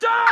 Ladies,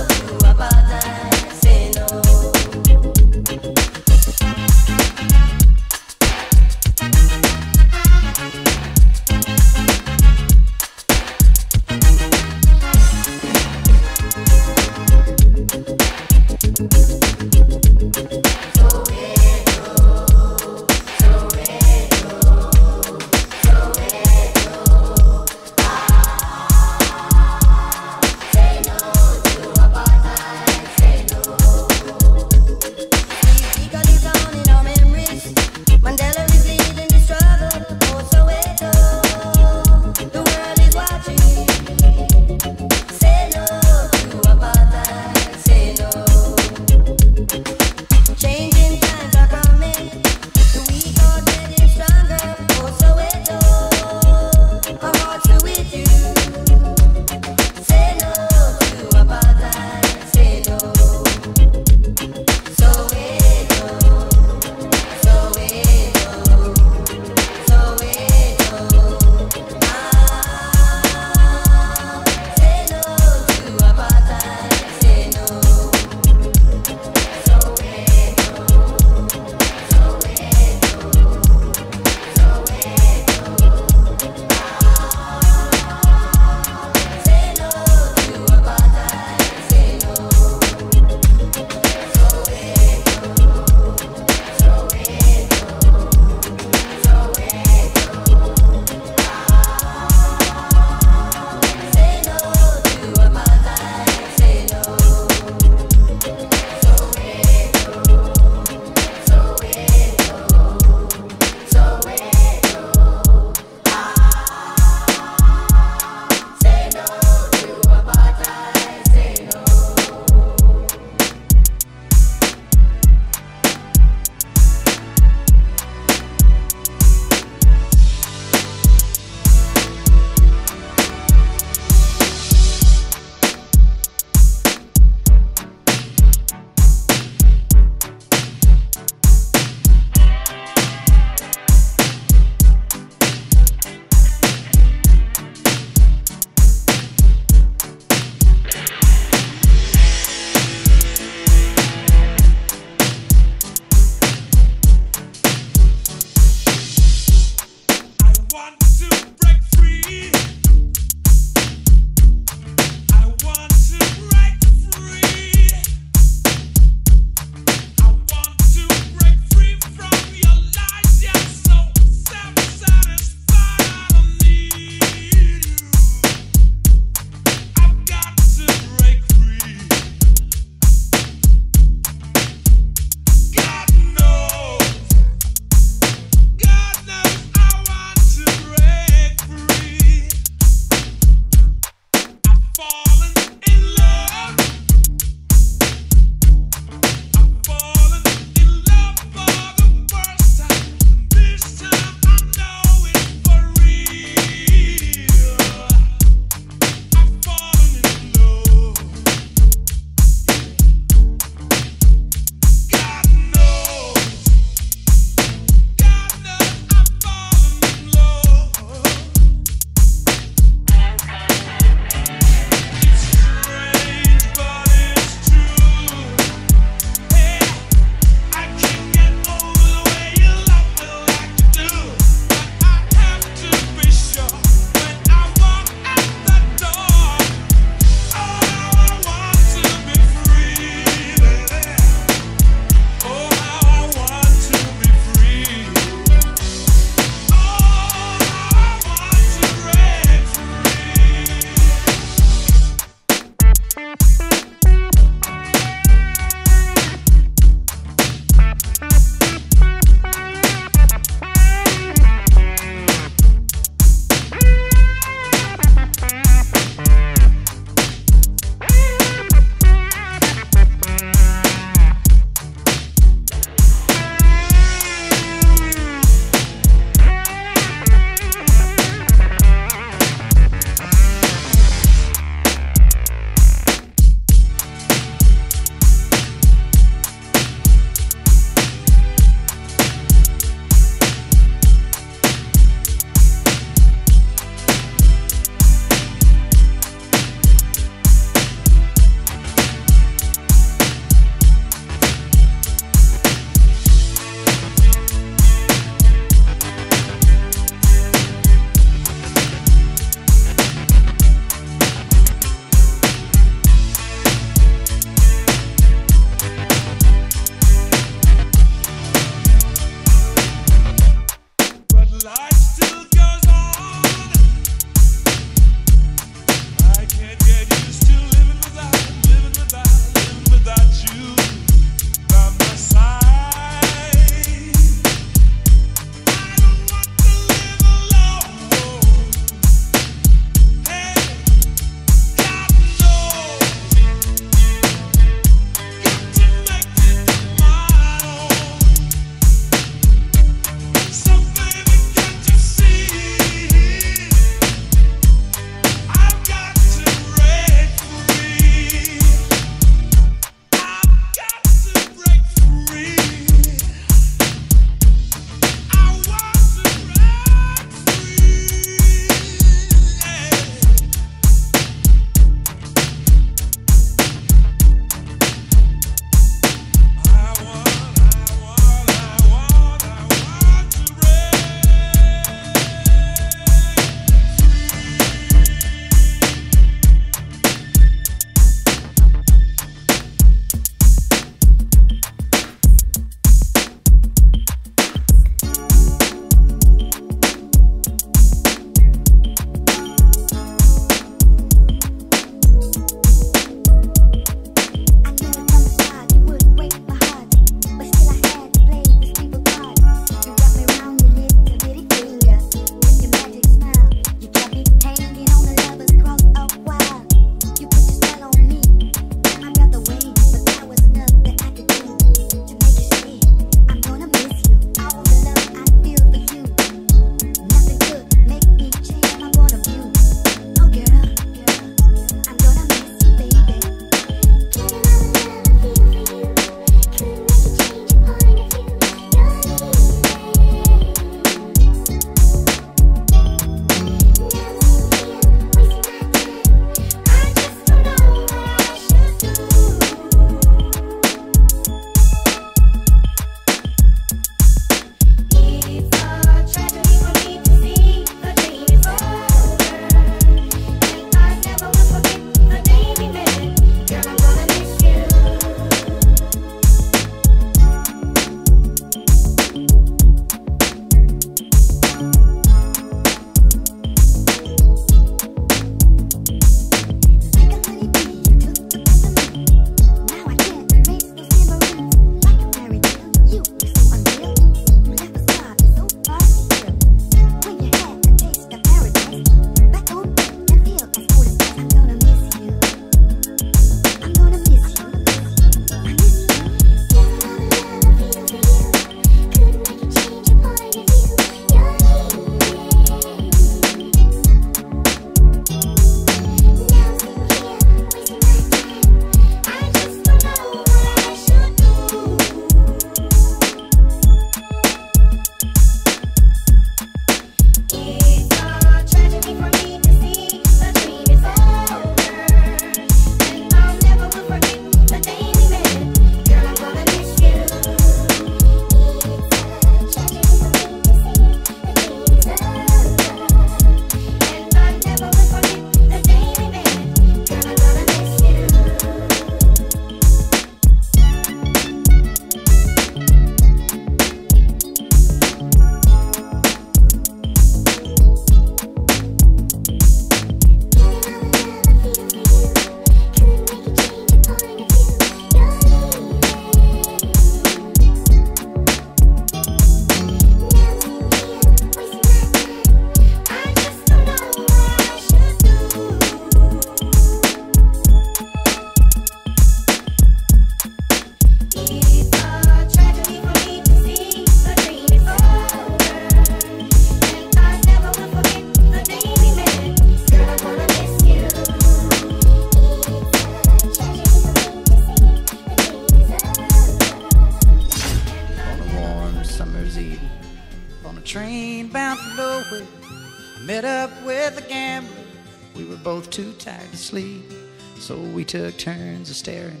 took turns of staring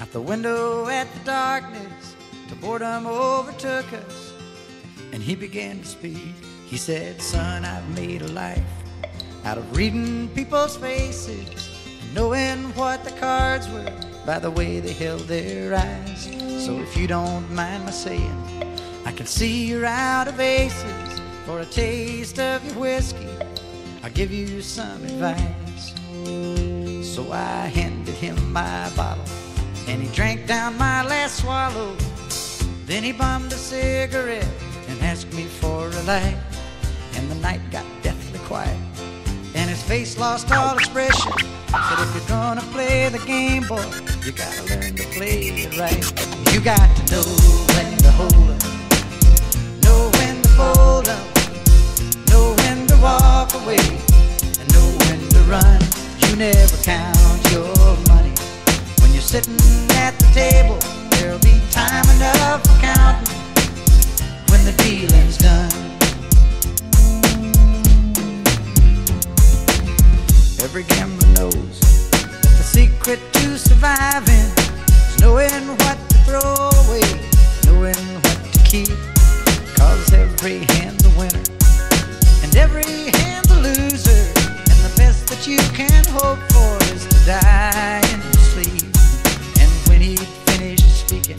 out the window at the darkness. Till boredom overtook us, and he began to speak. He said, Son, I've made a life out of reading people's faces and knowing what the cards were by the way they held their eyes. So if you don't mind my saying, I can see you're out of aces. For a taste of your whiskey, I'll give you some advice. So I handed him my bottle, and he drank down my last swallow. Then he bummed a cigarette and asked me for a light. And the night got deathly quiet, and his face lost all expression. Said, if you're gonna play the game, boy, you gotta learn to play it right. You got to know when to hold up, know when to fold up, know when to walk away, and know when to run. Never count your money when you're sitting at the table. There'll be time enough for counting when the dealing's done. Every gambler knows that the secret to surviving is knowing what to throw away, knowing what to keep. Cause every hand's a winner, and every you can hope for is to die in your sleep. And when he finished speaking,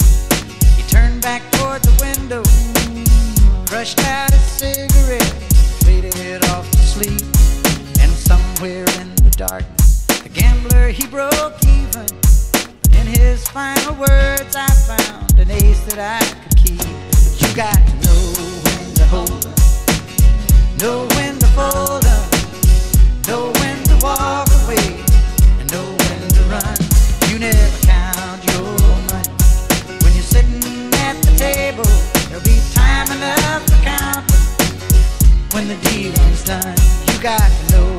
he turned back toward the window, crushed out a cigarette, faded it off to sleep. And somewhere in the darkness, the gambler he broke even. In his final words, I found an ace that I could keep. You got to know when to hold know when to fold the dealing's done. You got to know